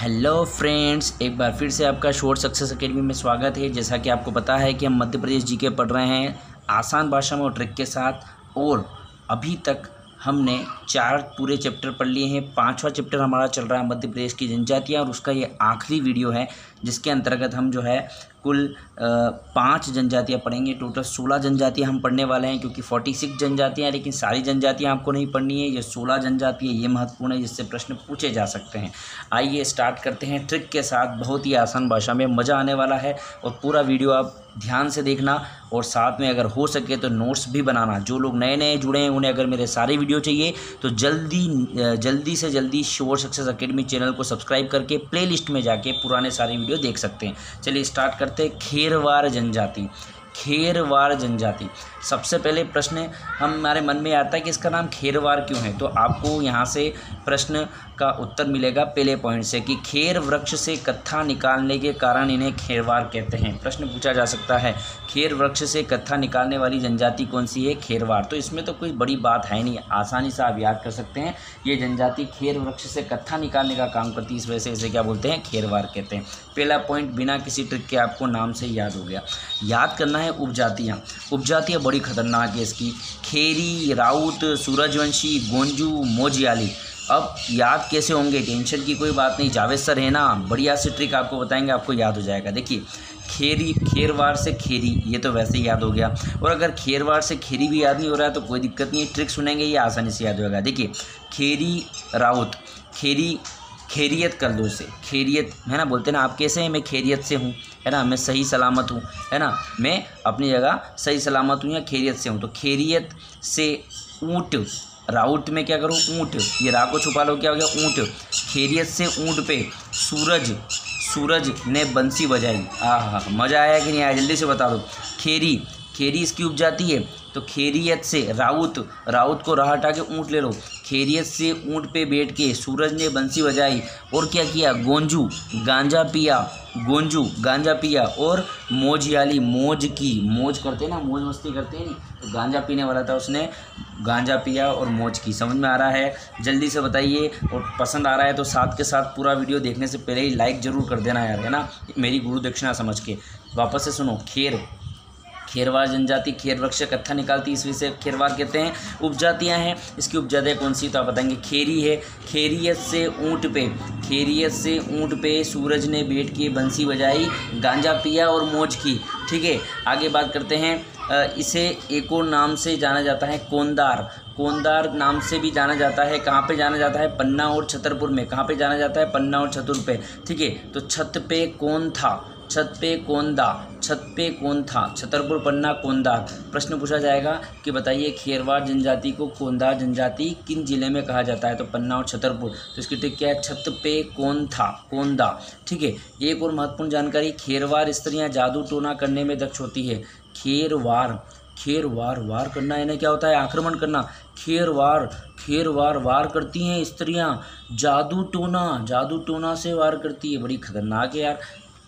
Hello friends एक बार फिर से आपका शोर सक्सेस अकेडमी में स्वागत है। जैसा कि आपको पता है कि हम मध्य प्रदेश जी के पढ़ रहे हैं आसान भाषा में और ट्रिक के साथ। और अभी तक हमने चार पूरे चैप्टर पढ़ लिए हैं। पांचवा चैप्टर हमारा चल रहा है मध्य प्रदेश की जनजातियाँ और उसका ये आखिरी वीडियो है, जिसके अंतर्गत हम जो है कुल पाँच जनजातियाँ पढ़ेंगे। टोटल सोलह जनजातियाँ हम पढ़ने वाले हैं, क्योंकि फोर्टी सिक्स जनजातियाँ हैं, लेकिन सारी जनजातियाँ आपको नहीं पढ़नी है। ये सोलह जनजाति है, ये महत्वपूर्ण है, जिससे प्रश्न पूछे जा सकते हैं। आइए स्टार्ट करते हैं ट्रिक के साथ। बहुत ही आसान भाषा में मज़ा आने वाला है और पूरा वीडियो आप ध्यान से देखना और साथ में अगर हो सके तो नोट्स भी बनाना। जो लोग नए नए जुड़े हैं, उन्हें अगर मेरे सारे वीडियो चाहिए तो जल्दी जल्दी से जल्दी शोर सक्सेस अकेडमी चैनल को सब्सक्राइब करके प्लेलिस्ट में जाके पुराने सारे वीडियो देख सकते हैं। चलिए स्टार्ट करते खेरवार जनजाति खेरवार जनजाति। सबसे पहले प्रश्न हमारे मन में आता है कि इसका नाम खेरवार क्यों है? तो आपको यहाँ से प्रश्न का उत्तर मिलेगा पहले पॉइंट से कि खेर वृक्ष से कत्था निकालने के कारण इन्हें खेरवार कहते हैं। प्रश्न पूछा जा सकता है, खेर वृक्ष से कत्था निकालने वाली जनजाति कौन सी है? खेरवार। तो इसमें तो कोई बड़ी बात है नहीं, आसानी से आप याद कर सकते हैं। ये जनजाति खेर वृक्ष से कत्था निकालने का काम करती है, इस वजह से इसे क्या बोलते हैं? खेरवार कहते हैं। पहला पॉइंट बिना किसी ट्रिक के आपको नाम से याद हो गया। याद करना है उपजातियाँ। उपजातियाँ बड़ी खतरनाक है इसकी। खेरी, राउत, सूरजवंशी, गोंजू, मोजियाली। अब याद कैसे होंगे? टेंशन की कोई बात नहीं। जावेद सर है ना? बढ़िया से ट्रिक आपको बताएँगे, आपको याद हो जाएगा। देखिए, खेरी, खेरवार से खेरी, ये तो वैसे ही याद हो गया। और अगर खेरवार से खेरी भी याद नहीं हो रहा है तो कोई दिक्कत नहीं है। ट्रिक सुनेंगे, ये आसानी से याद होगा देखिए, खेरी, राउत, खेरी, खैरियत कर दो इसे। खैरियत, है ना? बोलते ना, आप कैसे हैं? मैं खैरियत से हूँ, है ना? मैं सही सलामत हूँ, है ना? मैं अपनी जगह सही सलामत हूँ या खैरियत से हूँ। तो खैरियत से ऊँट राउट में क्या करूँ? ऊँट। ये रा को छुपा लो, क्या हो गया? ऊँट। खैरियत से ऊँट पे सूरज सूरज ने बंसी बजाई। आ हाँ मज़ा आया कि नहीं आया? जल्दी से बता दो। खेरी खेरी इसकी उपजाति है? तो खेरियत से राउत राउत को राह हटा के ऊँट ले लो। खेरियत से ऊँट पे बैठ के सूरज ने बंसी बजाई। और क्या किया? गोंजू, गांजा पिया, गोंजू, गांजा पिया। और मोजियाली मौज की। मौज करते ना, मौज मस्ती करते हैं तो गांजा पीने वाला था उसने, गांजा पिया और मौज की। समझ में आ रहा है? जल्दी से बताइए। और पसंद आ रहा है तो साथ के साथ पूरा वीडियो देखने से पहले ही लाइक ज़रूर कर देना यार, है ना? मेरी गुरु दक्षिणा समझ के। वापस से सुनो, खेर। खेरवार जनजाति खेर वृक्ष कत्था निकालती इस से खेरवार कहते हैं, उपजातियाँ हैं। इसकी उपजातियाँ कौन सी तो आप बताएँगे, खेरी है। खेरियत से ऊँट पे, खेरियत से ऊँट पे सूरज ने बैठ के बंसी बजाई, गांजा पिया और मौज की। ठीक है, आगे बात करते हैं। इसे एक और नाम से जाना जाता है कोंदार। कोंदार नाम से भी जाना जाता है। कहाँ पे जाना जाता है? पन्ना और छतरपुर में। कहाँ पे जाना जाता है? पन्ना और छतुर पे। ठीक है तो छत पे कौन था? छत पे कोंदा छत पे कौन था? छतरपुर, पन्ना कोंदार प्रश्न पूछा जाएगा कि बताइए खेरवाड़ जनजाति को कोंदार जनजाति किन ज़िले में कहा जाता है? तो पन्ना और छतरपुर। तो इसकी ट्रिक क्या है? छत पे कौन था? कोंदा ठीक है, एक और महत्वपूर्ण जानकारी खेरवार स्त्रियाँ जादू टोना करने में दक्ष होती है। खेरवार खेर वार वार करना, इन्हें क्या होता है? आक्रमण करना। खेर वार खेर वार वार करती हैं स्त्रियाँ। जादू टोना जादू टोना से वार करती है। बड़ी खतरनाक है यार।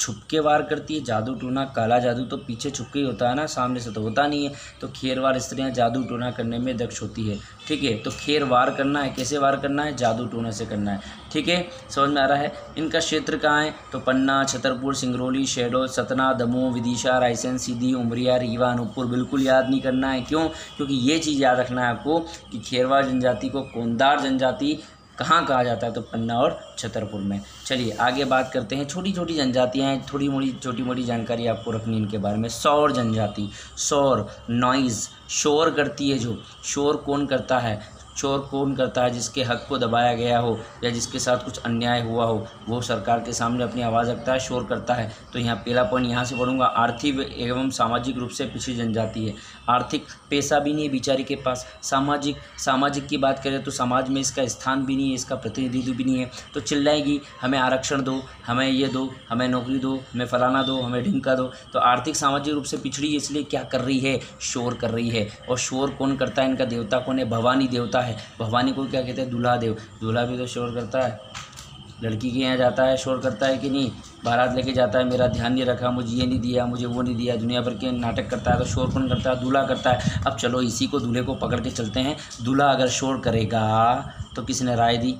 छुप के वार करती है, जादू टूना, काला जादू तो पीछे छुप के ही होता है ना, सामने से तो होता नहीं है। तो खेर वार स्त्रियाँ जादू टूना करने में दक्ष होती है, ठीक है? तो खेर वार करना है, कैसे वार करना है? जादू टूने से करना है, ठीक है? समझ में आ रहा है? इनका क्षेत्र कहाँ है? तो पन्ना, छतरपुर, सिंगरौली, शेडो, सतना दमोह विदिशा, रायसेन, सीधी, उमरिया, रीवा, अनूपपुर, बिल्कुल याद नहीं करना है। क्यों? क्योंकि ये चीज़ याद रखना है आपको कि खेरवार जनजाति को कोंदार जनजाति कहाँ कहा जाता है? तो पन्ना और छतरपुर में। चलिए, आगे बात करते हैं। छोटी छोटी जनजातियाँ हैं। थोड़ी मोड़ी, छोटी मोटी जानकारी आपको रखनी इनके बारे में। सौर जनजाति, सौर नॉइज़ शोर करती है जो। शोर कौन करता है? चोर कौन करता है, जिसके हक को दबाया गया हो या जिसके साथ कुछ अन्याय हुआ हो, वो सरकार के सामने अपनी आवाज़ रखता है, शोर करता है। तो यहाँ पहला पॉइंट यहाँ से पढ़ूँगा आर्थिक एवं सामाजिक रूप से पिछड़ी जनजाति है। आर्थिक पैसा भी नहीं है बेचारी के पास। सामाजिक सामाजिक की बात करें तो समाज में इसका स्थान भी नहीं है, इसका प्रतिनिधित्व भी नहीं है। तो चिल्लाएगी, हमें आरक्षण दो, हमें ये दो, हमें नौकरी दो, हमें फलाना दो, हमें ढिंका दो। तो आर्थिक, सामाजिक रूप से पिछड़ी इसलिए क्या कर रही है? शोर कर रही है। और शोर कौन करता है? इनका देवता कौन है? भवानी देवता है। भवानी को क्या कहते हैं? दूल्हा देव। दूल्हा भी तो शोर करता है। लड़की के यहाँ जाता है, शोर करता है कि नहीं? बारात लेके जाता है, मेरा ध्यान नहीं रखा, मुझे ये नहीं दिया, मुझे वो नहीं दिया। दुनिया भर के नाटक करता है तो शोर कौन करता है, दूल्हा करता है। अब चलो इसी को दूल्हे को पकड़ के चलते हैं। दूल्हा अगर शोर करेगा तो किसी ने राय दी?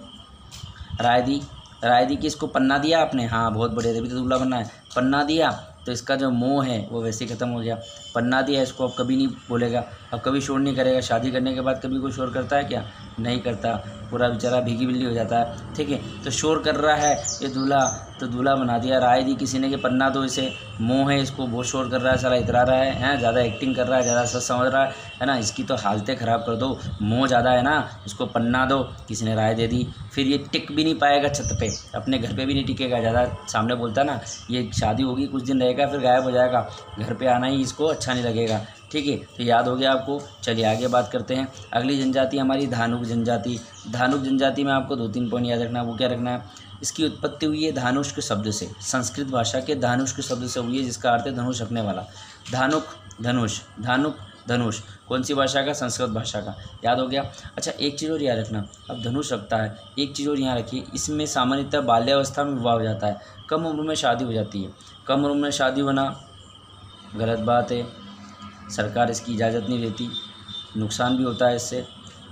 राय दी? राय दी कि इसको पन्ना दिया आपने? हाँ बहुत बढ़िया। तभी तो दूल्हा बनना है। पन्ना दिया? तो इसका जो मोह है, वो वैसे ही ख़त्म हो गया। पन्ना दिया इसको, अब कभी नहीं बोलेगा। अब कभी शोर नहीं करेगा। शादी करने के बाद कभी कोई शोर करता है क्या? नहीं करता। पूरा बेचारा भीगी बिल्ली हो जाता है। ठीक है तो शोर कर रहा है ये दूल्हा तो दूल्हा बना दिया। राय दी किसी ने कि पन्ना दो इसे। मोह है इसको, बहुत शोर कर रहा है सारा इतरा रहा है, हैं? ज़्यादा एक्टिंग कर रहा है, ज़्यादा सच समझ रहा है है ना? इसकी तो हालतें ख़राब कर दो। मोह ज़्यादा है ना, इसको पन्ना दो। किसी ने राय दे दी। फिर ये टिक भी नहीं पाएगा छत पे। अपने घर पे भी नहीं टिकेगा। ज़्यादा सामने बोलता ना, ये शादी होगी, कुछ दिन रहेगा, फिर गायब हो जाएगा। घर पे आना ही इसको अच्छा नहीं लगेगा। ठीक है? तो याद हो गया आपको? चलिए आगे बात करते हैं। अगली जनजाति हमारी धानुक जनजाति। धानुक जनजाति में आपको दो तीन पॉइंट याद रखना है, वो क्या रखना है? इसकी उत्पत्ति हुई है धानुष के शब्द से, संस्कृत भाषा के धानुष के शब्द से हुई है, जिसका अर्थ है धनुष रखने वाला। धानुक, धनुष धानुक, धनुष, कौन सी भाषा का? संस्कृत भाषा का। याद हो गया? अच्छा एक चीज़ और याद रखना। अब धनुष रखता है। एक चीज़ और यहाँ रखिए। इसमें सामान्यतः बाल्यावस्था में विवाह हो जाता है। कम उम्र में शादी हो जाती है। कम उम्र में शादी होना गलत बात है। सरकार इसकी इजाज़त नहीं देती नुकसान भी होता है इससे।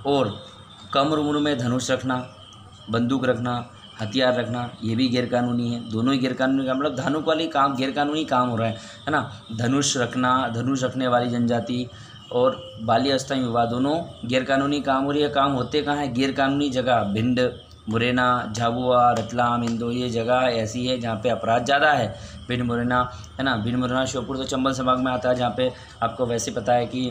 और कम उम्र में धनुष रखना, बंदूक रखना, हथियार रखना, ये भी गैरकानूनी है। दोनों ही गैरकानूनी का मतलब धनुक वाली काम, गैरकानूनी काम हो रहा है है ना? धनुष रखना, धनुष रखने वाली जनजाति और बाल्यावस्था युवा दोनों गैरकानूनी काम। रही है काम होते कहाँ हैं? गैरकानूनी जगह, भिंड, मुरैना, झाबुआ, रतलाम, इंदौर, ये जगह ऐसी है जहाँ पे अपराध ज़्यादा है। भिंड मुरैना है ना? भिंड मुरैना श्योपुर तो चंबल संभाग में आता है, जहाँ पे आपको वैसे पता है कि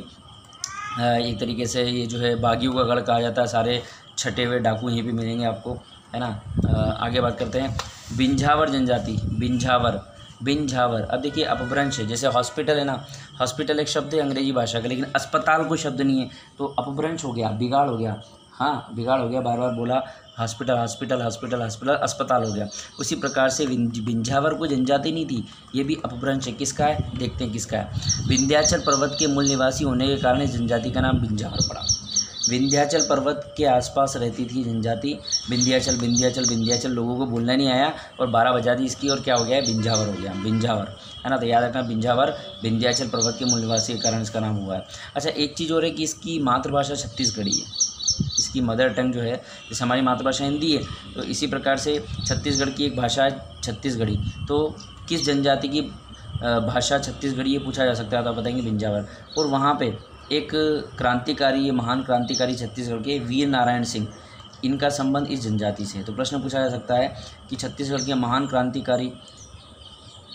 एक तरीके से ये जो है बागियों का गढ़ कहा जाता है, सारे छठे हुए डाकू यहीं पे मिलेंगे आपको, है ना? आगे बात करते हैं। बिंझावर जनजाति, बिंझावर बिंझावर। अब देखिए, अपभ्रंश है, जैसे हॉस्पिटल है ना, हॉस्पिटल एक शब्द है अंग्रेज़ी भाषा का, लेकिन अस्पताल कोई शब्द नहीं है तो अपभ्रंश हो गया, बिगाड़ हो गया। हाँ बिगाड़ हो गया बार बार बोला, हॉस्पिटल हॉस्पिटल हॉस्पिटल हॉस्पिटल, अस्पताल हो गया। उसी प्रकार से बिंझावर को जनजाति नहीं थी, ये भी अपभ्रंश है, किसका है? देखते हैं किसका है। विंध्याचल पर्वत के मूल निवासी होने के कारण जनजाति का नाम बिंझावर पड़ा। विंध्याचल पर्वत के आसपास रहती थी जनजाति। विंध्याचल विंध्याचल विंध्याचल, लोगों को बोलना नहीं आया और बारह बजा दी इसकी और क्या हो गया? है बिंझावर हो गया बिंझावर है ना तो याद रखना बिंझावर विंध्याचल पर्वत के मूल निवासी के कारण इसका नाम हुआ है। अच्छा एक चीज़ और है कि इसकी मातृभाषा छत्तीसगढ़ी है। इसकी मदर टंग जो है, जैसे हमारी मातृभाषा हिंदी है तो इसी प्रकार से छत्तीसगढ़ की एक भाषा है छत्तीसगढ़ी। तो किस जनजाति की भाषा छत्तीसगढ़ी ये पूछा जा सकता है तो आप बताएँगे बिंजावर। और वहाँ पे एक क्रांतिकारी, ये महान क्रांतिकारी छत्तीसगढ़ के वीर नारायण सिंह, इनका संबंध इस जनजाति से है। तो प्रश्न पूछा जा सकता है कि छत्तीसगढ़ के महान क्रांतिकारी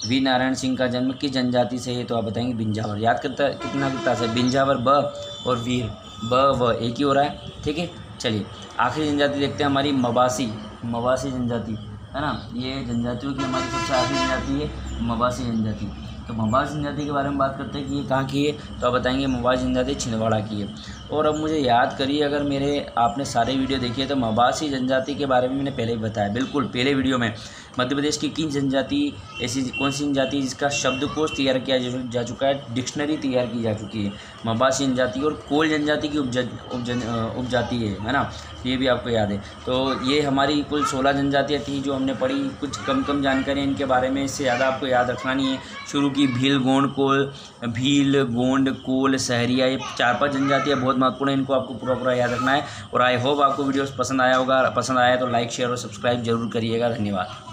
वीर नारायण सिंह का जन्म किस जनजाति से है तो आप बताएँगे बिंजावर। याद करता, कितना कितना से बिंजावर, ब और वीर, ब, व, एक ही हो रहा है, ठीक है? चलिए, आखिरी जनजाति देखते हैं हमारी मबासी मबासी जनजाति, है ना? ये जनजातियों की हमारी सबसे आखिरी जनजाति है मबासी जनजाति। तो मवाज जनजाति के बारे में बात करते हैं कि ये कहाँ की है तो आप बताएँगे मवाज जनजाति छिंदवाड़ा की है। और अब मुझे याद करिए, अगर मेरे आपने सारे वीडियो देखिए तो मवासी जनजाति के बारे में मैंने पहले ही बताया। बिल्कुल, पहले वीडियो में। मध्य प्रदेश की किन जनजाति, ऐसी कौन सी जनजाति जिसका शब्दकोश तैयार किया जा चुका है, डिक्शनरी तैयार की जा चुकी है? मबासी जनजाति और कोल जनजाति की उपजन उपजन उपजाति है है ना? ये भी आपको याद है। तो ये हमारी कुल सोलह जनजातियाँ थी जो हमने पढ़ी। कुछ कम कम जानकारी इनके बारे में, इससे ज़्यादा आपको याद रखना नहीं है। शुरू की भील गोंड कोल, भील गोंड कोल, सहरिया, ये चार पाँच जनजातियाँ बहुत महत्वपूर्ण है, इनको आपको पूरा पूरा याद रखना है। और आई होप आपको वीडियो पसंद आया होगा, पसंद आया तो लाइक शेयर और सब्सक्राइब ज़रूर करिएगा, धन्यवाद।